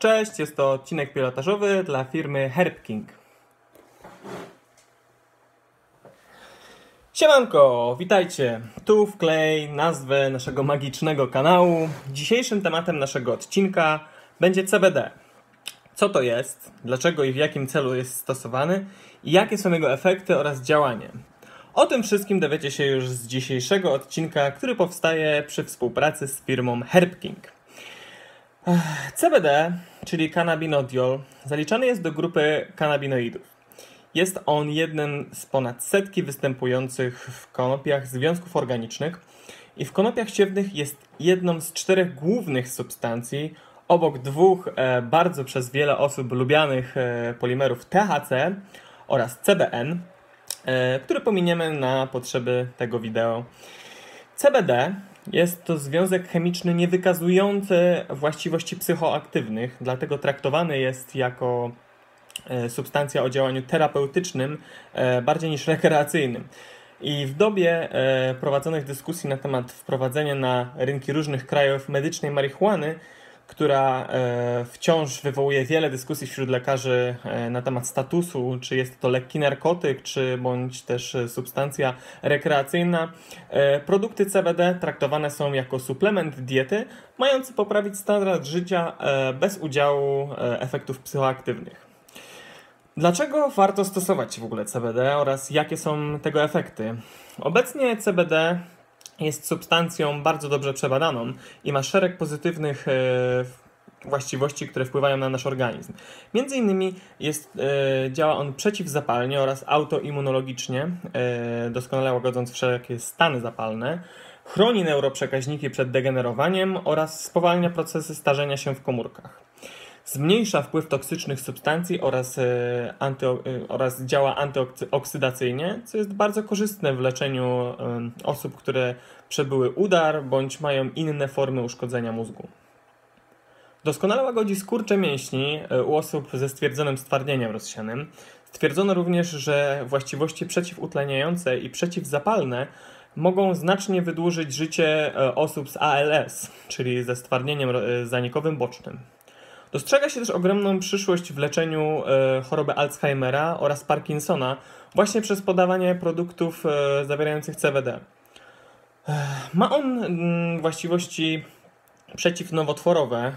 Cześć, jest to odcinek pilotażowy dla firmy Herbking. Siemanko, witajcie. Tu wklej nazwę naszego magicznego kanału. Dzisiejszym tematem naszego odcinka będzie CBD. Co to jest, dlaczego i w jakim celu jest stosowany i jakie są jego efekty oraz działanie. O tym wszystkim dowiecie się już z dzisiejszego odcinka, który powstaje przy współpracy z firmą Herbking. CBD, czyli cannabinodiol, zaliczany jest do grupy kanabinoidów. Jest on jednym z ponad setki występujących w konopiach związków organicznych i w konopiach siewnych jest jedną z czterech głównych substancji, obok dwóch e, bardzo przez wiele osób lubianych e, polimerów THC oraz CBN, e, które pominiemy na potrzeby tego wideo. CBD jest to związek chemiczny nie wykazujący właściwości psychoaktywnych, dlatego traktowany jest jako e, substancja o działaniu terapeutycznym e, bardziej niż rekreacyjnym. I w dobie e, prowadzonych dyskusji na temat wprowadzenia na rynki różnych krajów medycznej marihuany, która e, wciąż wywołuje wiele dyskusji wśród lekarzy e, na temat statusu, czy jest to lekki narkotyk, czy bądź też substancja rekreacyjna. E, produkty CBD traktowane są jako suplement diety, mający poprawić standard życia bez udziału efektów psychoaktywnych. Dlaczego warto stosować w ogóle CBD oraz jakie są tego efekty? Obecnie CBD jest substancją bardzo dobrze przebadaną i ma szereg pozytywnych e, właściwości, które wpływają na nasz organizm. Między innymi jest, e, działa on przeciwzapalnie oraz autoimmunologicznie, e, doskonale łagodząc wszelkie stany zapalne, chroni neuroprzekaźniki przed degenerowaniem oraz spowalnia procesy starzenia się w komórkach. Zmniejsza wpływ toksycznych substancji oraz, e, anty, e, oraz działa antyoksydacyjnie, co jest bardzo korzystne w leczeniu e, osób, które przebyły udar bądź mają inne formy uszkodzenia mózgu. Doskonale łagodzi skurcze mięśni u osób ze stwierdzonym stwardnieniem rozsianym. Stwierdzono również, że właściwości przeciwutleniające i przeciwzapalne mogą znacznie wydłużyć życie osób z ALS, czyli ze stwardnieniem zanikowym bocznym. Dostrzega się też ogromną przyszłość w leczeniu e, choroby Alzheimera oraz Parkinsona właśnie przez podawanie produktów e, zawierających CBD. E, ma on mm, właściwości przeciwnowotworowe,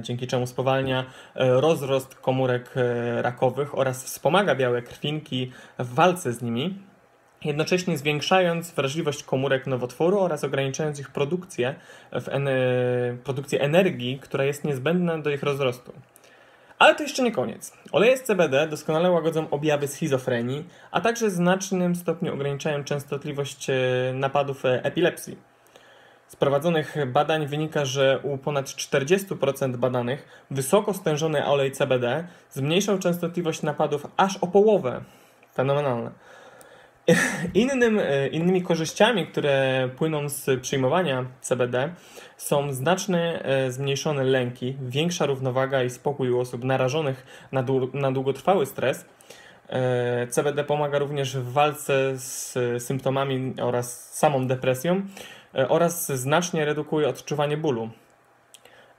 dzięki czemu spowalnia rozrost komórek rakowych oraz wspomaga białe krwinki w walce z nimi jednocześnie zwiększając wrażliwość komórek nowotworu oraz ograniczając ich produkcję, w en produkcję energii, która jest niezbędna do ich rozrostu. Ale to jeszcze nie koniec. Oleje z CBD doskonale łagodzą objawy schizofrenii, a także w znacznym stopniu ograniczają częstotliwość e, napadów e, epilepsji. Z prowadzonych badań wynika, że u ponad 40% badanych wysoko stężony olej CBD zmniejszał częstotliwość napadów aż o połowę. Fenomenalne. Innym, e, innymi korzyściami, które płyną z przyjmowania CBD są znaczne e, zmniejszone lęki, większa równowaga i spokój u osób narażonych na, na długotrwały stres. E, CBD pomaga również w walce z symptomami oraz samą depresją oraz znacznie redukuje odczuwanie bólu.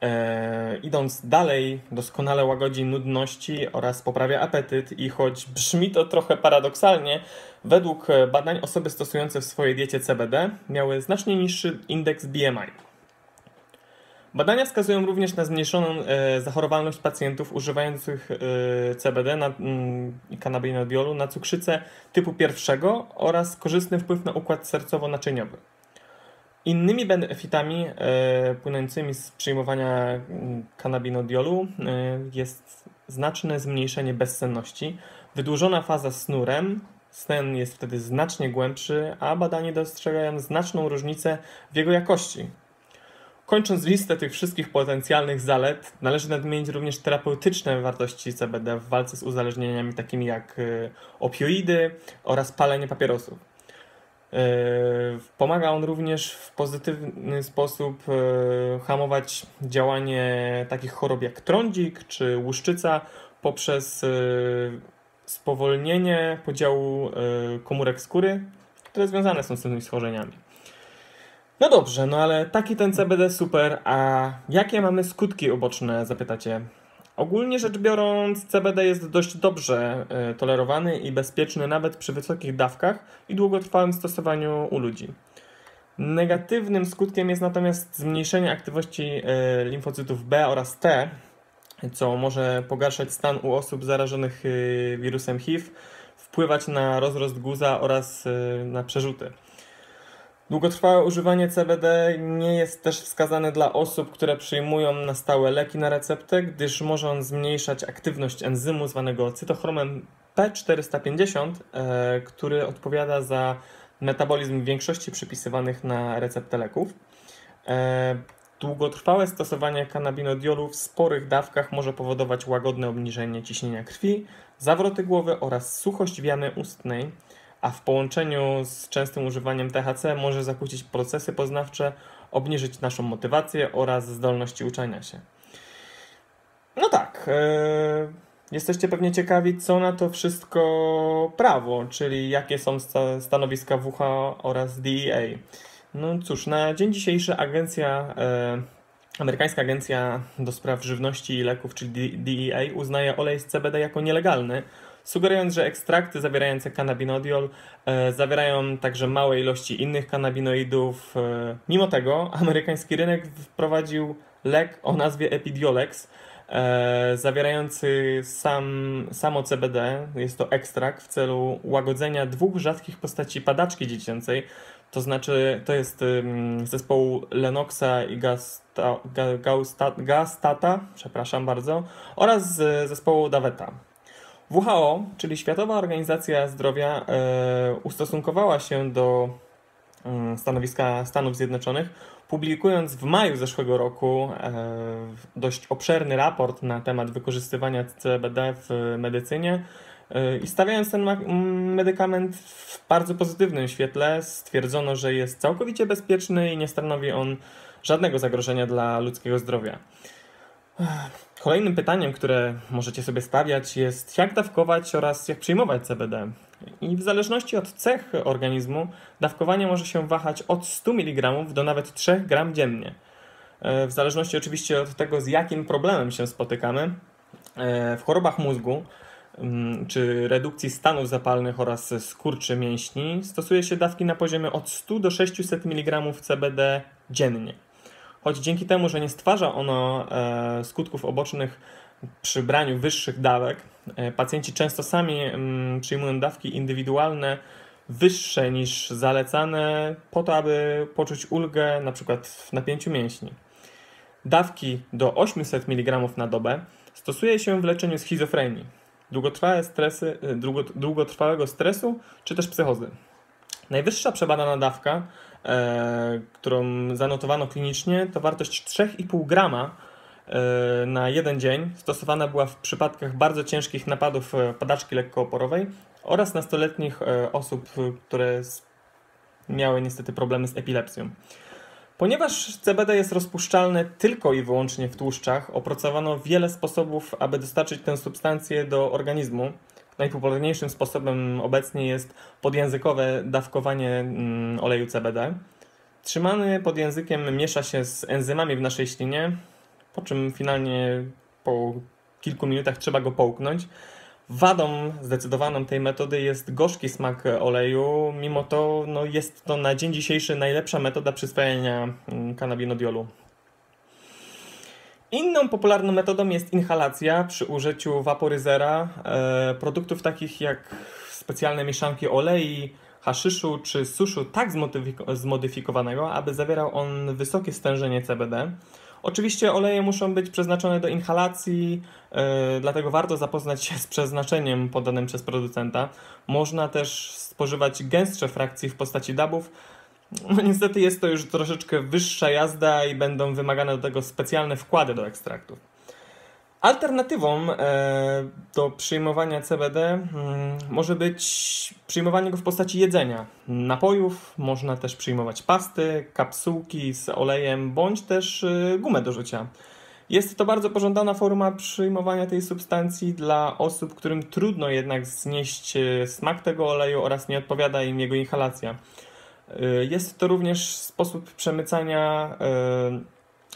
E, idąc dalej, doskonale łagodzi nudności oraz poprawia apetyt i choć brzmi to trochę paradoksalnie, według badań osoby stosujące w swojej diecie CBD miały znacznie niższy indeks BMI. Badania wskazują również na zmniejszoną e, zachorowalność pacjentów używających e, CBD na, mm, i cannabinodiolu na cukrzycę typu pierwszego oraz korzystny wpływ na układ sercowo-naczyniowy. Innymi benefitami e, płynącymi z przyjmowania mm, cannabinodiolu e, jest znaczne zmniejszenie bezsenności, wydłużona faza snu REM, sen jest wtedy znacznie głębszy, a badania dostrzegają znaczną różnicę w jego jakości. Kończąc listę tych wszystkich potencjalnych zalet, należy nadmienić również terapeutyczne wartości CBD w walce z uzależnieniami takimi jak e, opioidy oraz palenie papierosów. E, pomaga on również w pozytywny sposób e, hamować działanie takich chorób jak trądzik czy łuszczyca poprzez e, spowolnienie podziału komórek skóry, które związane są z tymi schorzeniami. No dobrze, no ale taki ten CBD super, a jakie mamy skutki uboczne, zapytacie? Ogólnie rzecz biorąc, CBD jest dość dobrze e, tolerowany i bezpieczny nawet przy wysokich dawkach i długotrwałym stosowaniu u ludzi. Negatywnym skutkiem jest natomiast zmniejszenie aktywności e, limfocytów B oraz T, co może pogarszać stan u osób zarażonych e, wirusem HIV, wpływać na rozrost guza oraz na przerzuty. Długotrwałe używanie CBD nie jest też wskazane dla osób, które przyjmują na stałe leki na receptę, gdyż może on zmniejszać aktywność enzymu zwanego cytochromem P450, e, który odpowiada za metabolizm większości przypisywanych na receptę leków. E, długotrwałe stosowanie kanabinodiolu w sporych dawkach może powodować łagodne obniżenie ciśnienia krwi, zawroty głowy oraz suchość wiany ustnej a w połączeniu z częstym używaniem THC może zakłócić procesy poznawcze, obniżyć naszą motywację oraz zdolności uczenia się. No tak. Yy, jesteście pewnie ciekawi, co na to wszystko prawo, czyli jakie są stanowiska WHO oraz DEA. No cóż, na dzień dzisiejszy agencja. Yy, Amerykańska Agencja do Spraw Żywności i Leków, czyli DEA, uznaje olej z CBD jako nielegalny, sugerując, że ekstrakty zawierające kanabinodiol e, zawierają także małe ilości innych kanabinoidów. E, mimo tego amerykański rynek wprowadził lek o nazwie Epidiolex, e, zawierający sam, samo CBD. Jest to ekstrakt w celu łagodzenia dwóch rzadkich postaci padaczki dziecięcej. To znaczy, to jest um, zespołu Lenoxa i Gasta, Gausta, Gastata, przepraszam bardzo, oraz zespołu Daveta. WHO, czyli Światowa Organizacja Zdrowia, e, ustosunkowała się do mm, stanowiska Stanów Zjednoczonych, publikując w maju zeszłego roku e, dość obszerny raport na temat wykorzystywania CBD w medycynie e, i stawiając ten medykament w bardzo pozytywnym świetle, stwierdzono, że jest całkowicie bezpieczny i nie stanowi on żadnego zagrożenia dla ludzkiego zdrowia. Kolejnym pytaniem, które możecie sobie stawiać jest jak dawkować oraz jak przyjmować CBD. I w zależności od cech organizmu dawkowanie może się wahać od 100 mg do nawet 3 g dziennie. E, w zależności oczywiście od tego, z jakim problemem się spotykamy. E, w chorobach mózgu mm, czy redukcji stanów zapalnych oraz skurczy mięśni stosuje się dawki na poziomie od 100 do 600 mg CBD dziennie choć dzięki temu, że nie stwarza ono e, skutków obocznych przy braniu wyższych dawek, e, pacjenci często sami mm, przyjmują dawki indywidualne wyższe niż zalecane po to, aby poczuć ulgę przykład w napięciu mięśni. Dawki do 800 mg na dobę stosuje się w leczeniu schizofrenii, długotrwałe stresy, e, długotrwałego stresu czy też psychozy. Najwyższa przebadana dawka E, którą zanotowano klinicznie, to wartość 3,5 grama e, na jeden dzień stosowana była w przypadkach bardzo ciężkich napadów e, padaczki lekkooporowej oraz nastoletnich osób, które miały niestety problemy z epilepsją. Ponieważ CBD jest rozpuszczalne tylko i wyłącznie w tłuszczach, opracowano wiele sposobów, aby dostarczyć tę substancję do organizmu. Najpopularniejszym sposobem obecnie jest podjęzykowe dawkowanie mm, oleju CBD. Trzymany pod językiem miesza się z enzymami w naszej ślinie, po czym finalnie po kilku minutach trzeba go połknąć. Wadą zdecydowaną tej metody jest gorzki smak oleju, mimo to no, jest to na dzień dzisiejszy najlepsza metoda przyswajania mm, kanabinodiolu. Inną popularną metodą jest inhalacja przy użyciu waporyzera, e, produktów takich jak specjalne mieszanki olei, haszyszu czy suszu tak zmodyfikowanego, aby zawierał on wysokie stężenie CBD. Oczywiście oleje muszą być przeznaczone do inhalacji, yy, dlatego warto zapoznać się z przeznaczeniem podanym przez producenta. Można też spożywać gęstsze frakcje w postaci dubów, no niestety jest to już troszeczkę wyższa jazda i będą wymagane do tego specjalne wkłady do ekstraktów. Alternatywą e, do przyjmowania CBD mm, może być przyjmowanie go w postaci jedzenia, napojów, można też przyjmować pasty, kapsułki z olejem bądź też e, gumę do rzucia. Jest to bardzo pożądana forma przyjmowania tej substancji dla osób, którym trudno jednak znieść e, smak tego oleju oraz nie odpowiada im jego inhalacja. Y, Jest to również sposób przemycania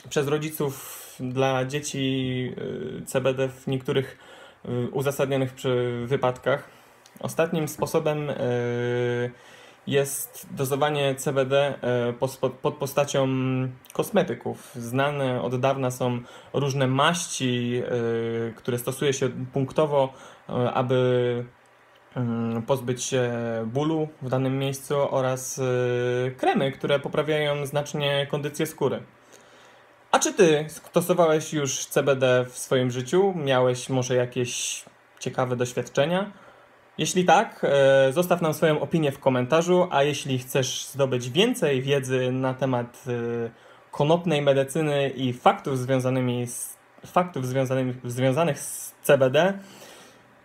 y, przez rodziców dla dzieci y, CBD w niektórych uzasadnionych wypadkach. Ostatnim sposobem jest dozowanie CBD pod postacią kosmetyków. Znane od dawna są różne maści, które stosuje się punktowo, aby pozbyć się bólu w danym miejscu oraz y, kremy, które poprawiają znacznie kondycję skóry. A czy ty stosowałeś już CBD w swoim życiu? Miałeś może jakieś ciekawe doświadczenia? Jeśli tak, e, zostaw nam swoją opinię w komentarzu, a jeśli chcesz zdobyć więcej wiedzy na temat e, konopnej medycyny i faktów, związanymi z, faktów związanych z CBD,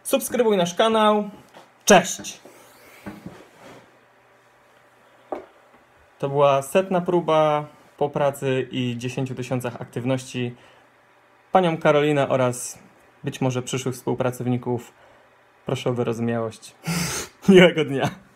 subskrybuj nasz kanał. Cześć! To była setna próba po pracy i 10 tysiącach aktywności. Panią Karolinę oraz być może przyszłych współpracowników proszę o wyrozumiałość. Miłego dnia.